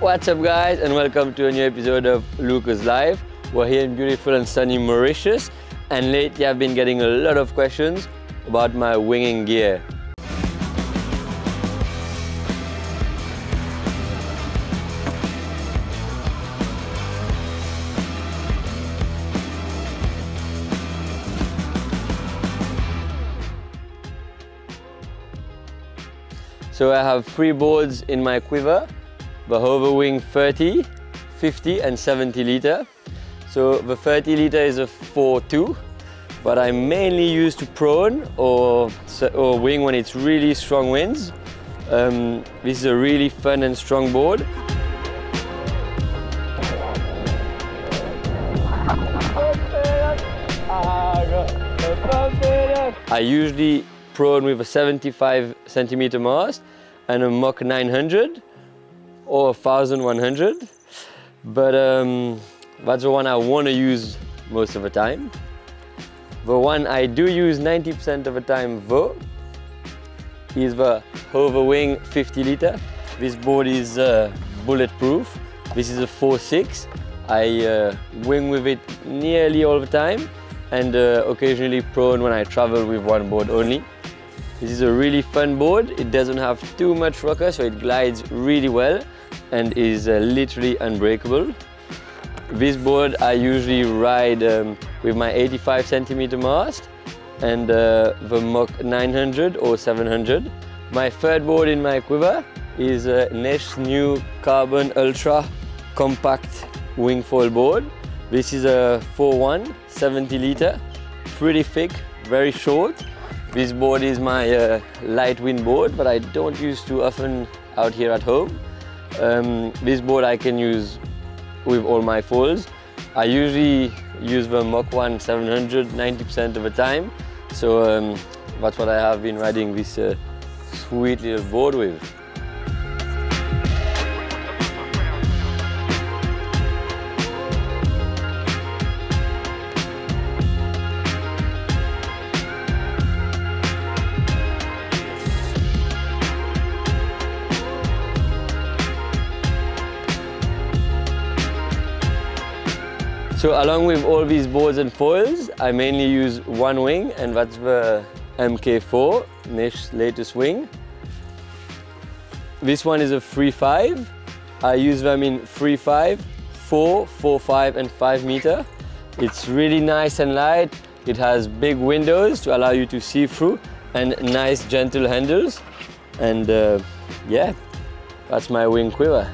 What's up guys and welcome to a new episode of Louka's Life. We're here in beautiful and sunny Mauritius and lately I've been getting a lot of questions about my winging gear. So I have three boards in my quiver, the Hoverwing 30, 50 and 70 liter. So the 30 liter is a 4-2, but I mainly use to prone or, or wing when it's really strong winds. Um, this is a really fun and strong board. I usually prone with a 75 centimeter mast and a Mach 900 or 1100 but um, that's the one I want to use most of the time. The one I do use 90% of the time though is the Hoverwing 50 liter. This board is uh, bulletproof. This is a 4.6. I uh, wing with it nearly all the time and uh, occasionally prone when I travel with one board only. This is a really fun board. It doesn't have too much rocker, so it glides really well and is uh, literally unbreakable. This board I usually ride um, with my 85 centimeter mast and uh, the Mach 900 or 700. My third board in my quiver is Naish new Carbon Ultra compact wing foil board. This is a 4-1, 70 liter, pretty thick, very short, this board is my uh, light wind board, but I don't use too often out here at home. Um, this board I can use with all my foils. I usually use the Mach 1 700 90% of the time. So um, that's what I have been riding this uh, sweet little board with. So along with all these boards and foils, I mainly use one wing and that's the MK4, Naish's latest wing. This one is a 3.5. I use them in 3.5, 4, 4.5 and 5 meter. It's really nice and light. It has big windows to allow you to see through and nice gentle handles. And uh, yeah, that's my wing quiver.